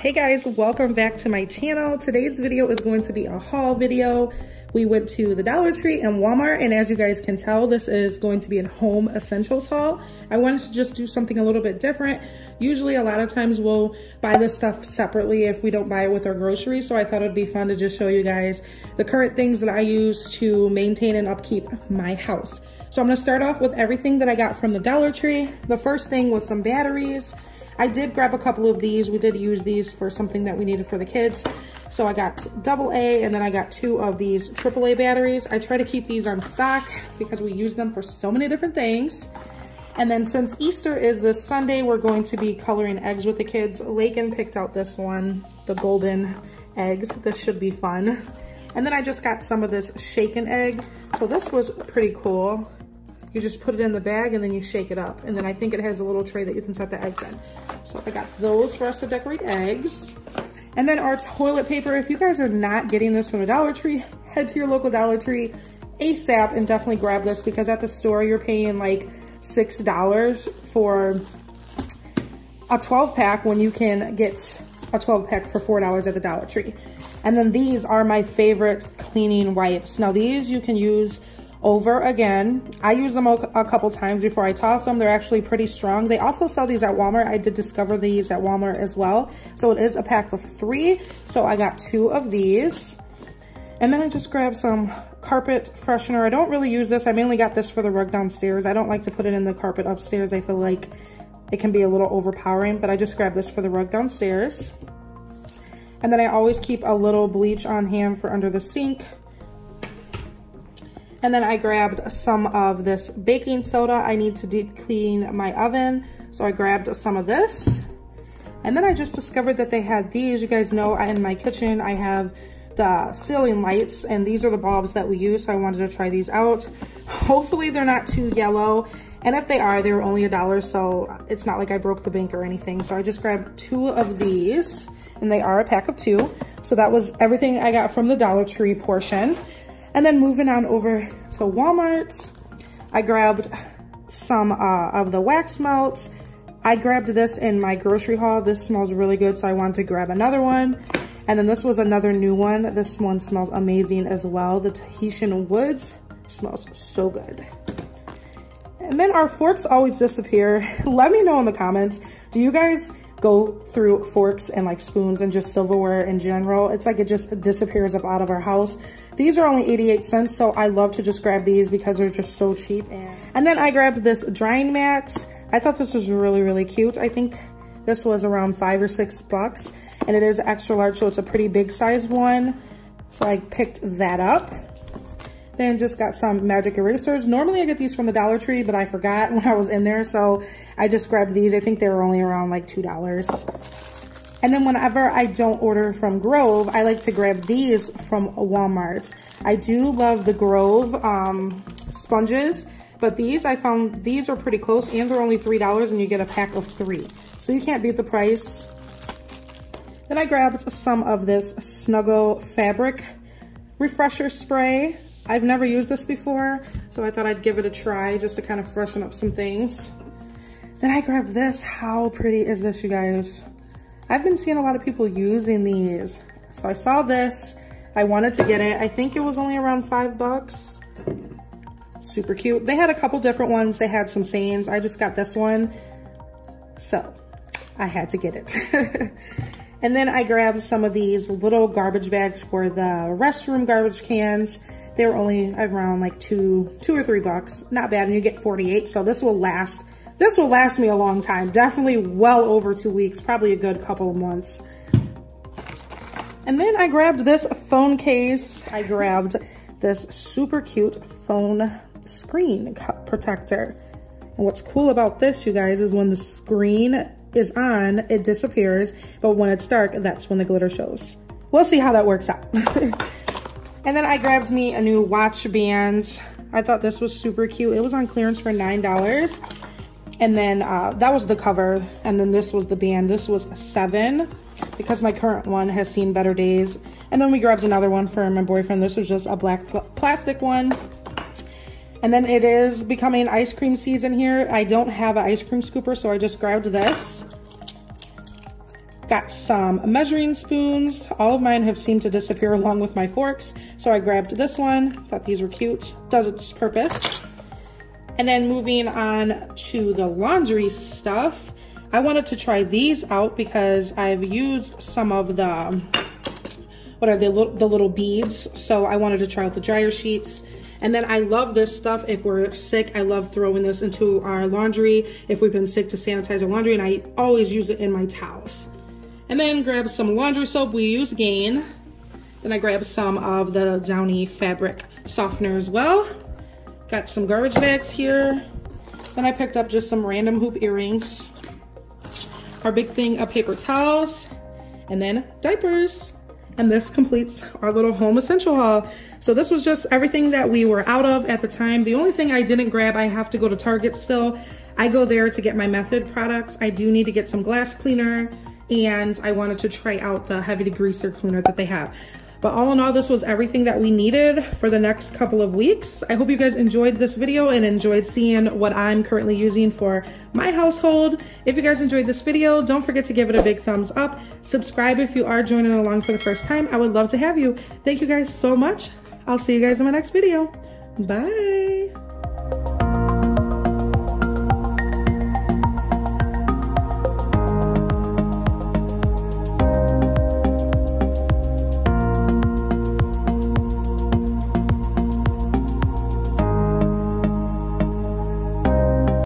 Hey guys, welcome back to my channel. Today's video is going to be a haul video. We went to the Dollar Tree and Walmart, and as you guys can tell, this is going to be a home essentials haul. I wanted to just do something a little bit different. Usually a lot of times we'll buy this stuff separately if we don't buy it with our groceries, so I thought it'd be fun to just show you guys the current things that I use to maintain and upkeep my house. So I'm gonna start off with everything that I got from the Dollar Tree. The first thing was some batteries. I did grab a couple of these. We did use these for something that we needed for the kids. So I got double A and then I got two of these triple A batteries. I try to keep these on stock because we use them for so many different things. And then since Easter is this Sunday, we're going to be coloring eggs with the kids. Lakin picked out this one, the golden eggs. This should be fun. And then I just got some of this shaken egg. So this was pretty cool. You just put it in the bag and then you shake it up. And then I think it has a little tray that you can set the eggs in. So I got those for us to decorate eggs. And then our toilet paper. If you guys are not getting this from a Dollar Tree, head to your local Dollar Tree ASAP and definitely grab this because at the store you're paying like $6 for a 12 pack when you can get a 12 pack for $4 at the Dollar Tree. And then these are my favorite cleaning wipes. Now these you can use over again. I use them a, couple times before I toss them. They're actually pretty strong. They also sell these at Walmart. I did discover these at Walmart as well. So it is a pack of three. So I got two of these. And then I just grabbed some carpet freshener. I don't really use this. I mainly got this for the rug downstairs. I don't like to put it in the carpet upstairs. I feel like it can be a little overpowering, but I just grabbed this for the rug downstairs. And then I always keep a little bleach on hand for under the sink and then I grabbed some of this baking soda. I need to deep clean my oven. So I grabbed some of this. And then I just discovered that they had these. You guys know in my kitchen, I have the ceiling lights and these are the bulbs that we use. So I wanted to try these out. Hopefully they're not too yellow. And if they are, they were only a dollar. So it's not like I broke the bank or anything. So I just grabbed two of these and they are a pack of two. So that was everything I got from the Dollar Tree portion. And then moving on over to Walmart, I grabbed some uh, of the wax melts. I grabbed this in my grocery haul. This smells really good, so I wanted to grab another one. And then this was another new one. This one smells amazing as well. The Tahitian Woods smells so good. And then our forks always disappear. Let me know in the comments, do you guys go through forks and like spoons and just silverware in general. It's like it just disappears up out of our house. These are only 88 cents, so I love to just grab these because they're just so cheap. And then I grabbed this drying mat. I thought this was really, really cute. I think this was around five or six bucks and it is extra large, so it's a pretty big size one. So I picked that up. Then just got some magic erasers. Normally I get these from the Dollar Tree, but I forgot when I was in there. So I just grabbed these. I think they were only around like $2. And then whenever I don't order from Grove, I like to grab these from Walmart. I do love the Grove um, sponges, but these I found, these are pretty close and they're only $3 and you get a pack of three. So you can't beat the price. Then I grabbed some of this Snuggle fabric refresher spray. I've never used this before, so I thought I'd give it a try just to kind of freshen up some things. Then I grabbed this. How pretty is this, you guys? I've been seeing a lot of people using these. So I saw this. I wanted to get it. I think it was only around five bucks. Super cute. They had a couple different ones. They had some sayings. I just got this one. So I had to get it. and then I grabbed some of these little garbage bags for the restroom garbage cans. They were only around like two, two or three bucks. Not bad, and you get 48. So this will last, this will last me a long time. Definitely well over two weeks, probably a good couple of months. And then I grabbed this phone case. I grabbed this super cute phone screen protector. And what's cool about this, you guys, is when the screen is on, it disappears. But when it's dark, that's when the glitter shows. We'll see how that works out. And then I grabbed me a new watch band. I thought this was super cute. It was on clearance for $9. And then uh, that was the cover. And then this was the band. This was seven because my current one has seen better days. And then we grabbed another one for my boyfriend. This was just a black pl plastic one. And then it is becoming ice cream season here. I don't have an ice cream scooper, so I just grabbed this. Got some measuring spoons. All of mine have seemed to disappear along with my forks. So I grabbed this one, thought these were cute, does its purpose. And then moving on to the laundry stuff, I wanted to try these out because I've used some of the, what are the, the little beads. So I wanted to try out the dryer sheets. And then I love this stuff if we're sick. I love throwing this into our laundry if we've been sick to sanitize our laundry and I always use it in my towels. And then grab some laundry soap. We use Gain. Then I grab some of the Downy fabric softener as well. Got some garbage bags here. Then I picked up just some random hoop earrings. Our big thing of paper towels. And then diapers. And this completes our little home essential haul. So this was just everything that we were out of at the time. The only thing I didn't grab, I have to go to Target still. I go there to get my Method products. I do need to get some glass cleaner and I wanted to try out the heavy degreaser cleaner that they have. But all in all, this was everything that we needed for the next couple of weeks. I hope you guys enjoyed this video and enjoyed seeing what I'm currently using for my household. If you guys enjoyed this video, don't forget to give it a big thumbs up. Subscribe if you are joining along for the first time. I would love to have you. Thank you guys so much. I'll see you guys in my next video. Bye.